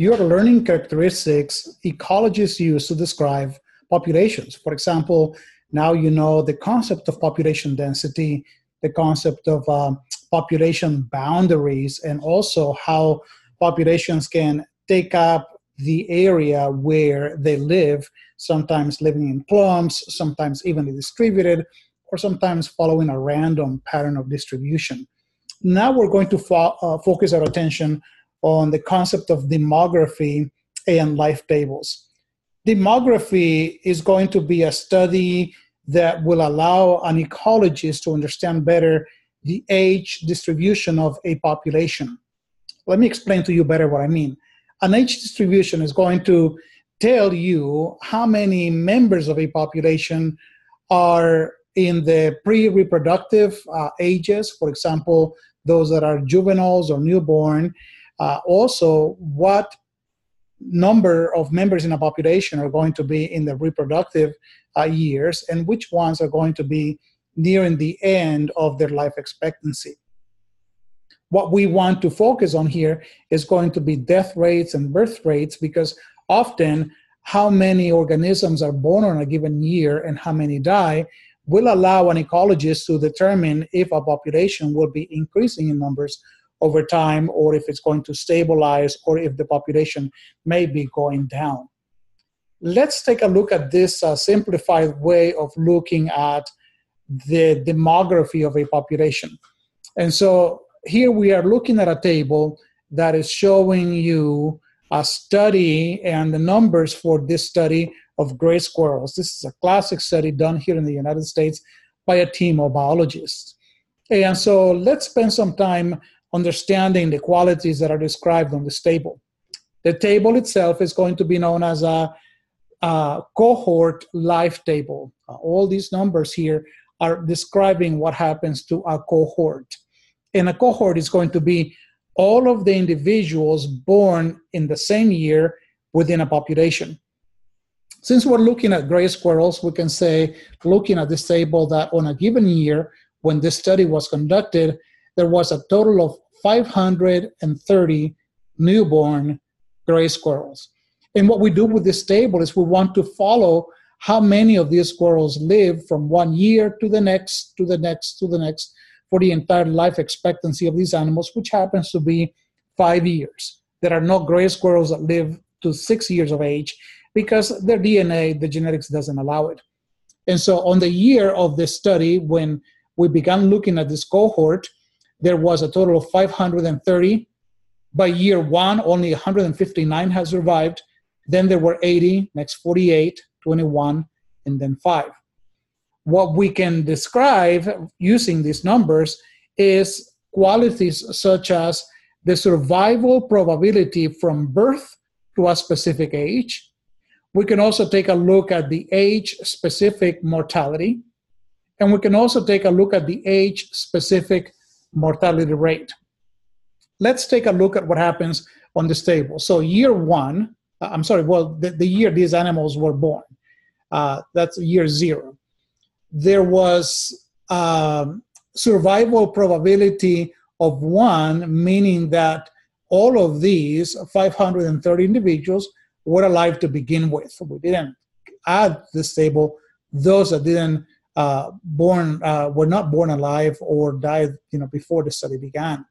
you're learning characteristics ecologists use to describe populations. For example, now you know the concept of population density, the concept of um, population boundaries, and also how populations can take up the area where they live, sometimes living in clumps, sometimes evenly distributed, or sometimes following a random pattern of distribution. Now we're going to fo- uh, focus our attention on the concept of demography and life tables. Demography is going to be a study that will allow an ecologist to understand better the age distribution of a population. Let me explain to you better what I mean. An age distribution is going to tell you how many members of a population are in the pre reproductive uh, ages, for example, those that are juveniles or newborn. Uh, also, what number of members in a population are going to be in the reproductive uh, years and which ones are going to be nearing the end of their life expectancy. What we want to focus on here is going to be death rates and birth rates because often how many organisms are born on a given year and how many die will allow an ecologist to determine if a population will be increasing in numbers over time or if it's going to stabilize or if the population may be going down. Let's take a look at this uh, simplified way of looking at the demography of a population. And so here we are looking at a table that is showing you a study and the numbers for this study of gray squirrels. This is a classic study done here in the United States by a team of biologists. And so let's spend some time understanding the qualities that are described on this table. The table itself is going to be known as a, a cohort life table. All these numbers here are describing what happens to a cohort. And a cohort is going to be all of the individuals born in the same year within a population. Since we're looking at gray squirrels, we can say, looking at this table, that on a given year, when this study was conducted, there was a total of 530 newborn gray squirrels. And what we do with this table is we want to follow how many of these squirrels live from one year to the next, to the next, to the next, for the entire life expectancy of these animals, which happens to be five years. There are no gray squirrels that live to six years of age because their DNA, the genetics doesn't allow it. And so, on the year of this study, when we began looking at this cohort, there was a total of 530. By year one, only 159 has survived. Then there were 80, next 48, 21, and then five. What we can describe using these numbers is qualities such as the survival probability from birth to a specific age. We can also take a look at the age specific mortality. And we can also take a look at the age specific mortality rate. Let's take a look at what happens on this table. So, year one, uh, I'm sorry, well, the, the year these animals were born, uh, that's year zero. There was um, survival probability of one, meaning that all of these 530 individuals were alive to begin with. We didn't add this table those that didn't uh, born uh, were not born alive or died you know before the study began.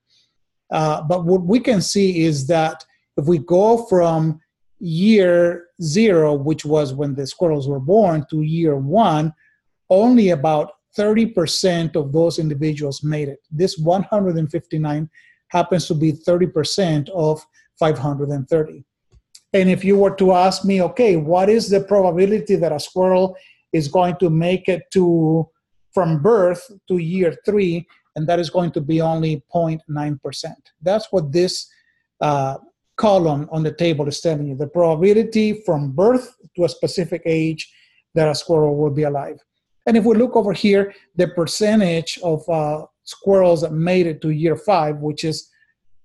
Uh, but what we can see is that if we go from year zero which was when the squirrels were born to year one only about 30% of those individuals made it. This 159 happens to be 30% of 530 and if you were to ask me okay what is the probability that a squirrel is going to make it to from birth to year three, and that is going to be only 0.9%. That's what this uh, column on the table is telling you the probability from birth to a specific age that a squirrel will be alive. And if we look over here, the percentage of uh, squirrels that made it to year five, which is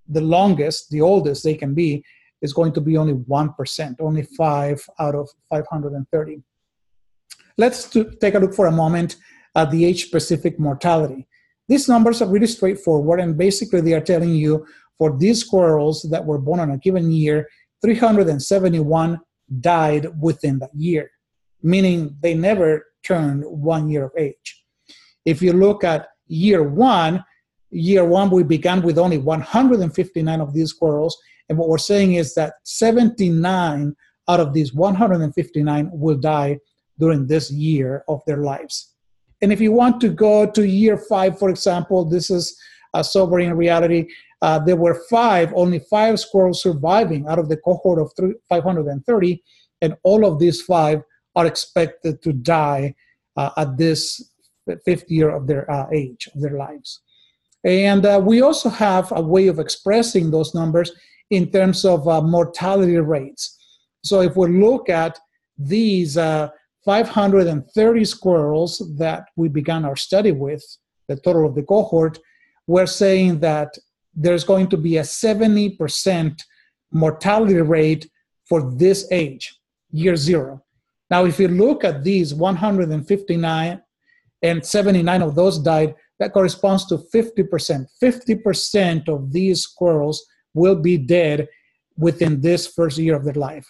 the longest, the oldest they can be, is going to be only 1%, only 5 out of 530. Let's take a look for a moment at the age-specific mortality. These numbers are really straightforward, and basically they are telling you for these squirrels that were born on a given year, 371 died within that year, meaning they never turned one year of age. If you look at year one, year one, we began with only 159 of these squirrels. And what we're saying is that 79 out of these 159 will die during this year of their lives. And if you want to go to year five, for example, this is a sobering reality. Uh, there were five, only five squirrels surviving out of the cohort of 530, and all of these five are expected to die uh, at this fifth year of their uh, age, of their lives. And uh, we also have a way of expressing those numbers in terms of uh, mortality rates. So if we look at these uh, 530 squirrels that we began our study with, the total of the cohort, we're saying that there's going to be a 70% mortality rate for this age, year zero. Now, if you look at these 159 and 79 of those died, that corresponds to 50%. 50% of these squirrels will be dead within this first year of their life.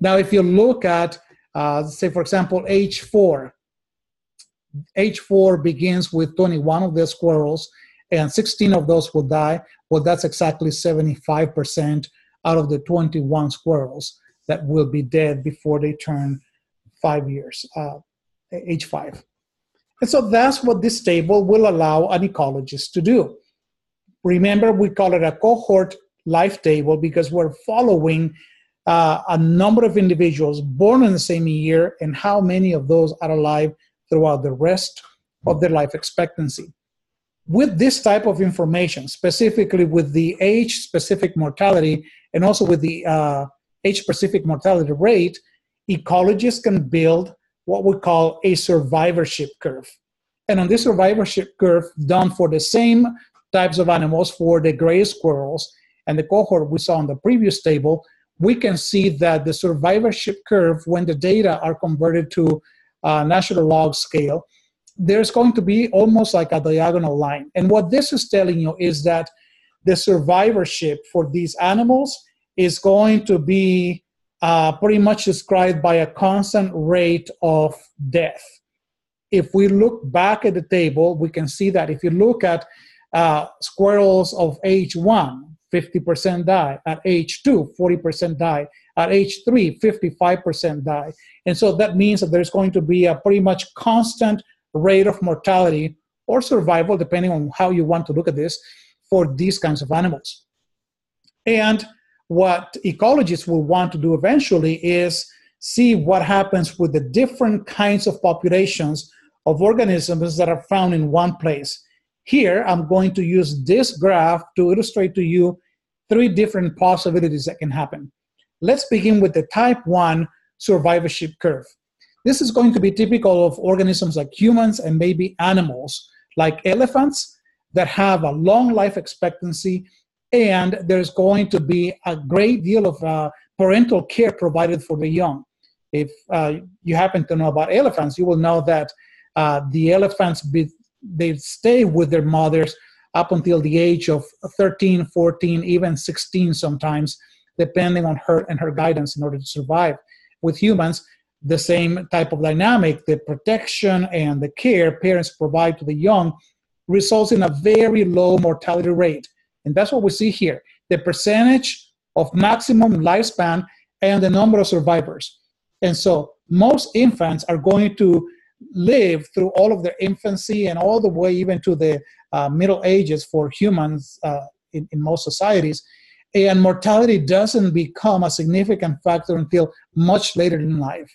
Now, if you look at, uh, say, for example, H4, H4 begins with 21 of the squirrels, and 16 of those will die. Well, that's exactly 75% out of the 21 squirrels that will be dead before they turn five years, uh, age five. And so that's what this table will allow an ecologist to do. Remember, we call it a cohort life table because we're following uh, a number of individuals born in the same year and how many of those are alive throughout the rest of their life expectancy. With this type of information, specifically with the age specific mortality and also with the uh, age specific mortality rate, ecologists can build what we call a survivorship curve. And on this survivorship curve, done for the same types of animals, for the gray squirrels and the cohort we saw on the previous table, we can see that the survivorship curve, when the data are converted to uh, natural log scale, there's going to be almost like a diagonal line. And what this is telling you is that the survivorship for these animals is going to be uh, pretty much described by a constant rate of death. If we look back at the table, we can see that if you look at uh, squirrels of age 1, 50% die. At age 2, 40% die. At age 3, 55% die. And so that means that there's going to be a pretty much constant rate of mortality or survival, depending on how you want to look at this, for these kinds of animals. And what ecologists will want to do eventually is see what happens with the different kinds of populations of organisms that are found in one place. Here, I'm going to use this graph to illustrate to you three different possibilities that can happen. Let's begin with the type 1 survivorship curve. This is going to be typical of organisms like humans and maybe animals like elephants that have a long life expectancy and there's going to be a great deal of uh, parental care provided for the young. If uh, you happen to know about elephants, you will know that uh, the elephants be, they stay with their mothers up until the age of 13, 14, even 16 sometimes, depending on her and her guidance in order to survive. With humans, the same type of dynamic, the protection and the care parents provide to the young results in a very low mortality rate. And that's what we see here the percentage of maximum lifespan and the number of survivors. And so most infants are going to live through all of their infancy and all the way even to the uh, middle ages for humans uh, in, in most societies. And mortality doesn't become a significant factor until much later in life.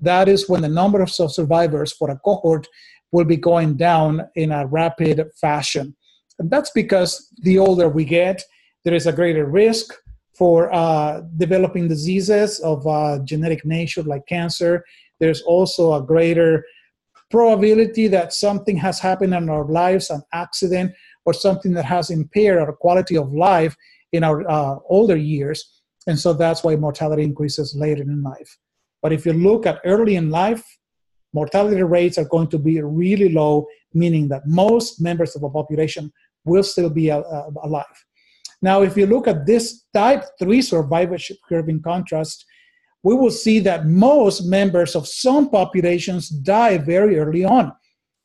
That is when the number of survivors for a cohort will be going down in a rapid fashion. And that's because the older we get, there is a greater risk for uh, developing diseases of uh, genetic nature like cancer. There's also a greater probability that something has happened in our lives, an accident, or something that has impaired our quality of life in our uh, older years. And so that's why mortality increases later in life. But if you look at early in life, mortality rates are going to be really low, meaning that most members of the population will still be uh, uh, alive. Now, if you look at this type 3 survivorship curve in contrast, we will see that most members of some populations die very early on.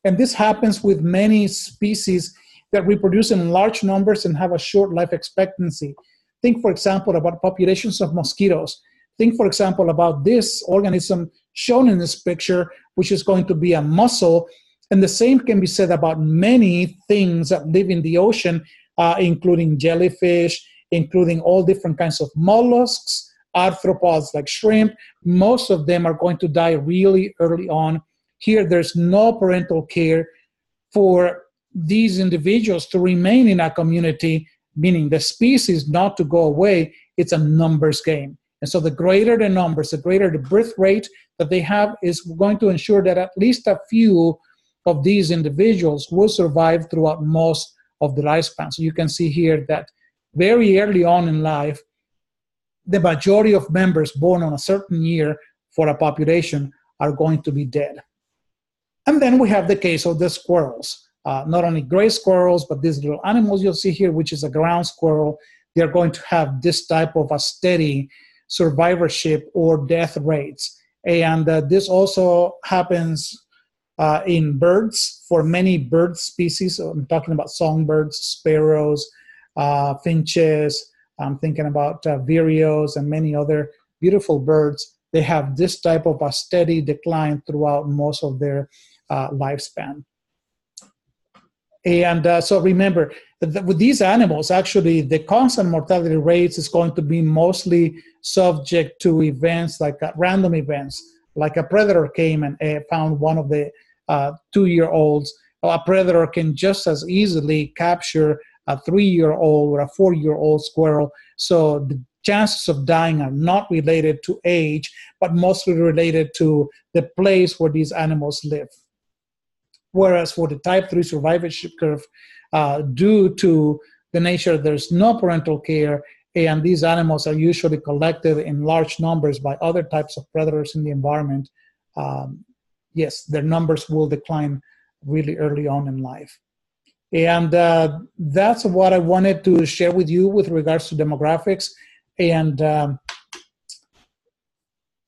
And this happens with many species that reproduce in large numbers and have a short life expectancy. Think, for example, about populations of mosquitoes. Think, for example, about this organism shown in this picture, which is going to be a mussel. And the same can be said about many things that live in the ocean, uh, including jellyfish, including all different kinds of mollusks, arthropods like shrimp. Most of them are going to die really early on. Here, there's no parental care for these individuals to remain in a community, meaning the species not to go away, it's a numbers game. And so the greater the numbers, the greater the birth rate that they have is going to ensure that at least a few of these individuals will survive throughout most of the lifespan. So you can see here that very early on in life, the majority of members born on a certain year for a population are going to be dead. And then we have the case of the squirrels uh, not only gray squirrels, but these little animals you'll see here, which is a ground squirrel, they're going to have this type of a steady survivorship or death rates. And uh, this also happens uh, in birds for many bird species. So I'm talking about songbirds, sparrows, uh, finches. I'm thinking about uh, vireos and many other beautiful birds. They have this type of a steady decline throughout most of their uh, lifespan. And uh, so remember, with these animals, actually, the constant mortality rates is going to be mostly subject to events like uh, random events, like a predator came and uh, found one of the uh, two-year-olds. A predator can just as easily capture a three-year-old or a four-year-old squirrel. So the chances of dying are not related to age, but mostly related to the place where these animals live. Whereas for the type 3 survivorship curve, uh, due to the nature there's no parental care, and these animals are usually collected in large numbers by other types of predators in the environment, um, yes, their numbers will decline really early on in life. And uh, that's what I wanted to share with you with regards to demographics and um,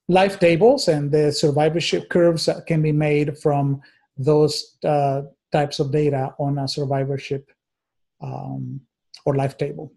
life tables and the survivorship curves that can be made from those uh, types of data on a survivorship um, or life table.